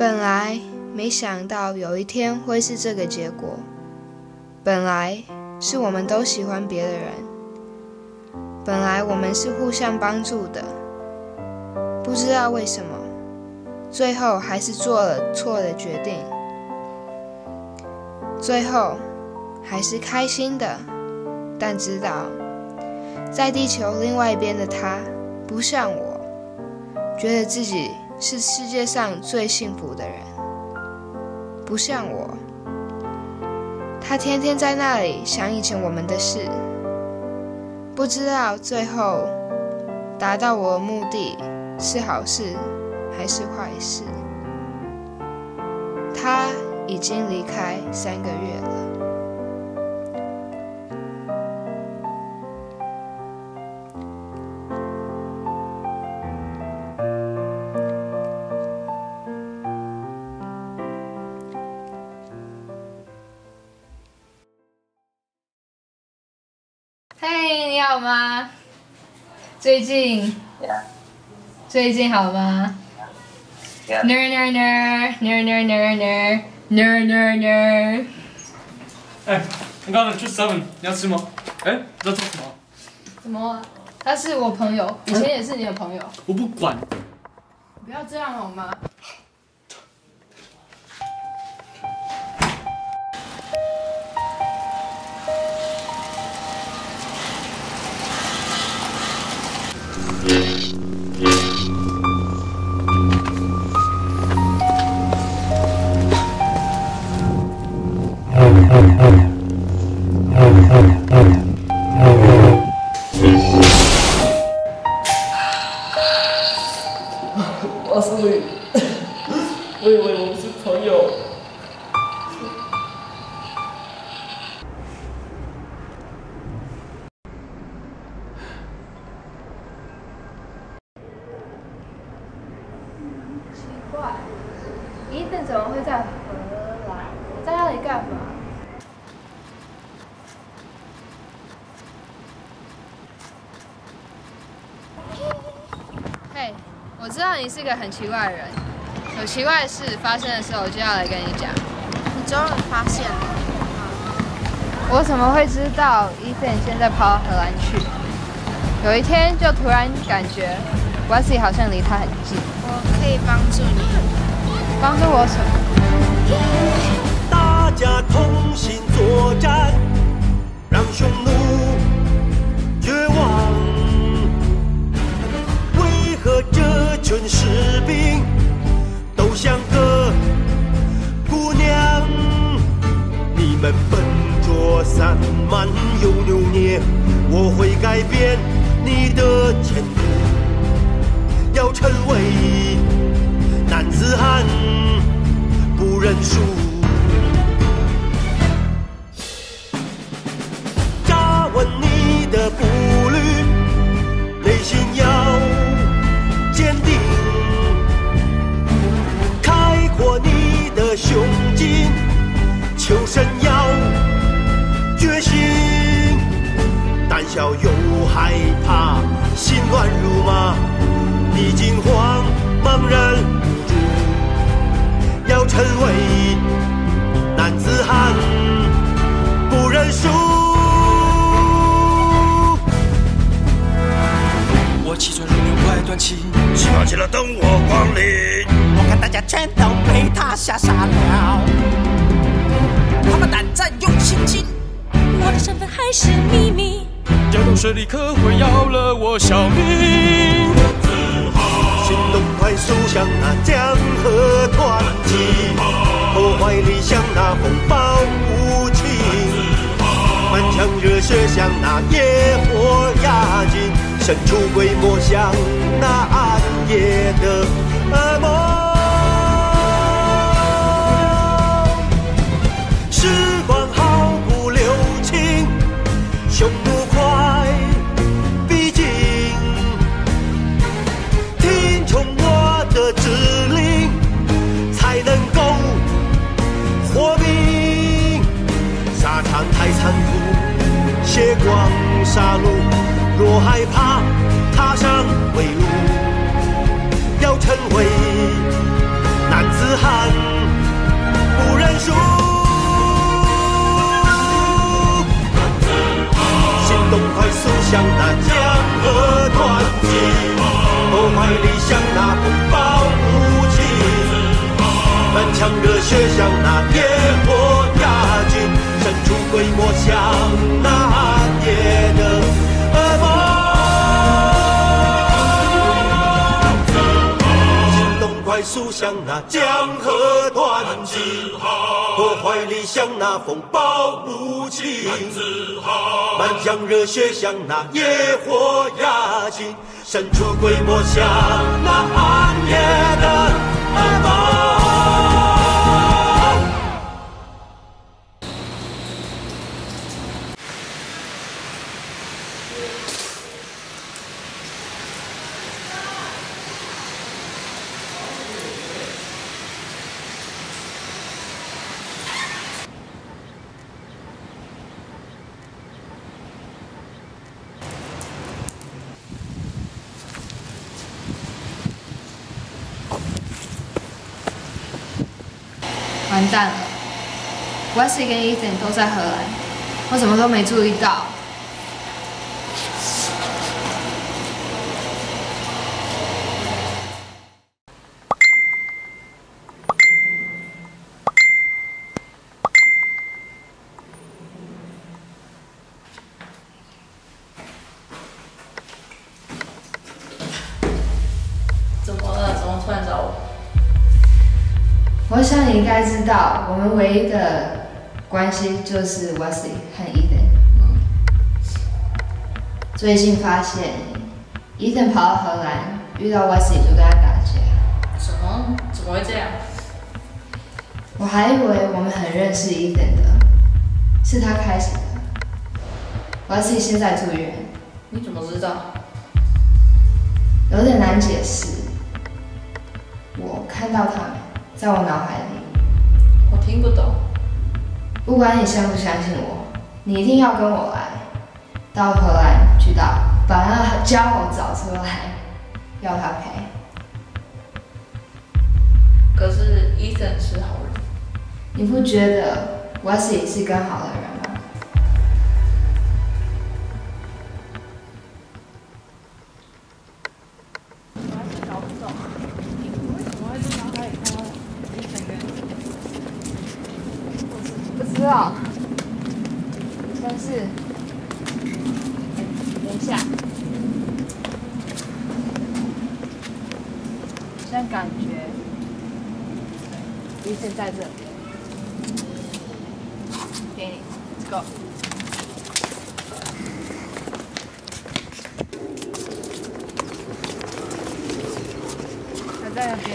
本来没想到有一天会是这个结果。本来是我们都喜欢别的人，本来我们是互相帮助的。不知道为什么，最后还是做了错的决定。最后还是开心的，但知道在地球另外一边的他不像我，觉得自己。是世界上最幸福的人，不像我。他天天在那里想以前我们的事，不知道最后达到我的目的是好事还是坏事。他已经离开三个月了。最近，最近好吗？ner ner ner ner ner ner ner ner ner。哎，你刚才去 seven，你要吃吗？哎，你在做什么？什么？他是我朋友，以前也是你的朋友。我不管。不要这样好吗？怎么会在荷兰？在那里干嘛？嘿，我知道你是一个很奇怪的人，有奇怪的事发生的时候，我就要来跟你讲。你终于发现了？我怎么会知道伊顿现在跑到荷兰去？有一天就突然感觉 Wesley 好像离他很近。我可以帮助你，帮助我什么？大家同心作战，让匈奴绝望。为何这群士兵都像个姑娘？你们笨拙散漫又扭捏，我会改变你的前途。要成为男子汉，不认输。扎稳你的步履，内心要坚定，开阔你的胸襟，求生要决心。胆小又害怕，心乱如麻，你惊慌，茫然成为男子汉，不认输。我气喘如牛快断气，起跑起了，等我光临。我看大家全都被他吓傻了。他们胆战又心惊，我的身份还是秘密。要动手立刻会要了我小命。行动快速向那江河湍急，怀里像那风暴无情，满腔热血像那野火压境，神出鬼没像那暗夜的恶魔。热血像那野火压紧，伸出鬼没像那夜的恶梦。行动快速像那江河湍急，破坏力像那风暴无情。满腔热血像那野火压紧，伸出鬼没像那暗夜的恶梦。完蛋了，Wesley 跟 Ethan 都在荷兰，我什么都没注意到。该知道，我们唯一的关系就是 Wesley 和 Ethan。最近发现，Ethan 跑到荷兰遇到 Wesley 就跟他打架，什么？怎么会这样？我还以为我们很认识 Ethan 的，是他开始的。Wesley 现在住院，你怎么知道？有点难解释。我看到他们在我脑海里。我听不懂。不管你相不相信我，你一定要跟我来，到荷兰去打，把那家伙找出来，要他赔。可是 Ethan 是好人，你不觉得 Wesley 是更好的人但是，等一下，好像感觉医生在这边。给你，Let's go。他在那边。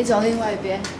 你走另外一边。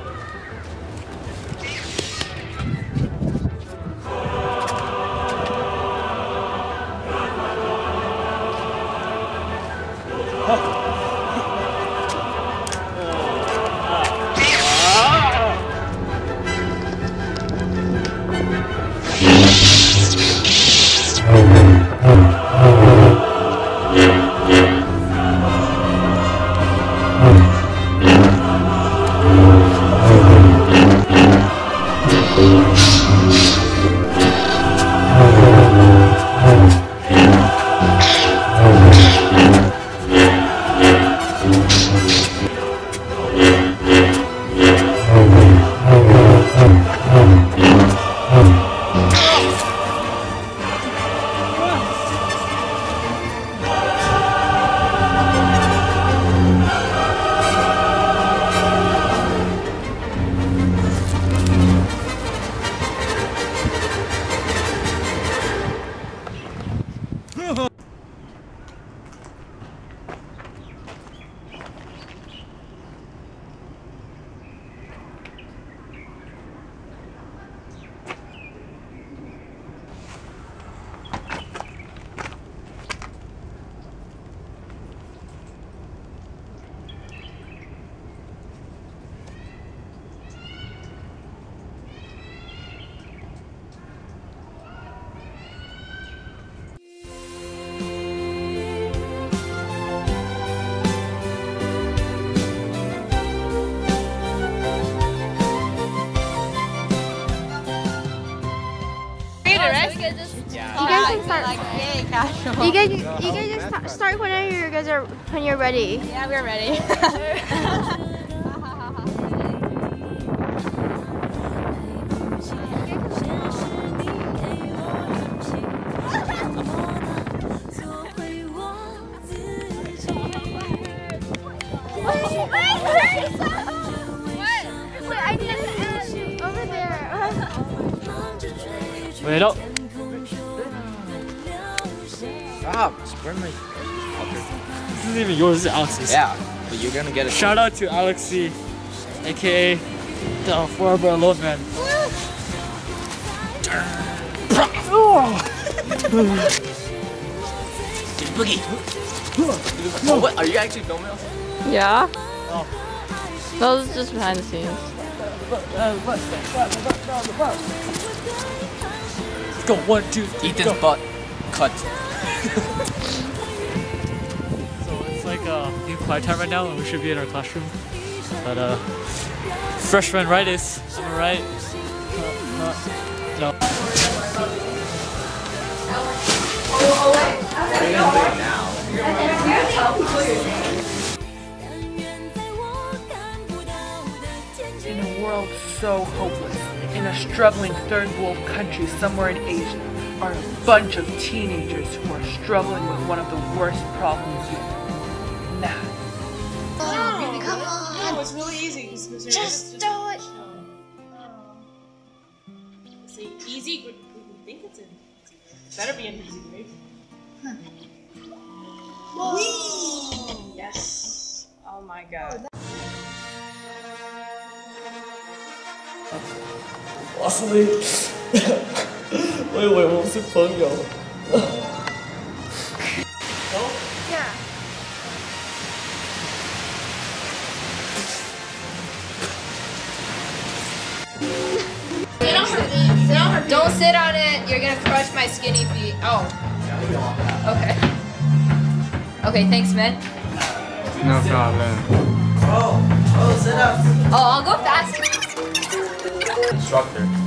can start. Like, yay, casual. You guys, you guys just start, start whenever you guys are when you're ready. Yeah, we're ready. Wait up. Stop. Spread my. This isn't even yours, this is Alex's. Yeah, but you're gonna get it. Shout out to Alexi, aka the Forever Love Man. Boogie. Oh, what? Are you actually filming us? yeah. Oh. That was just behind the scenes. Let's Go one, two, three, Ethan's go. butt. Cut. So it's like uh, new quiet time right now, and we should be in our classroom. But uh, freshman rightus. Am I right? Uh, no. In a world so hopeless, in a struggling third world country somewhere in Asia, are a bunch of teenagers who are struggling with one of the worst problems yet. Math. it's really easy. Just do it. Say easy, but we um, think it's in. Better be an easy grade. Whee! Yes. Oh my god. 哇塞！我以为我们是朋友。 Yeah. Don't sit on it. You're gonna crush my skinny feet. Oh. Okay. Okay, thanks, man. No problem. Oh, I'll go fast. Instructor.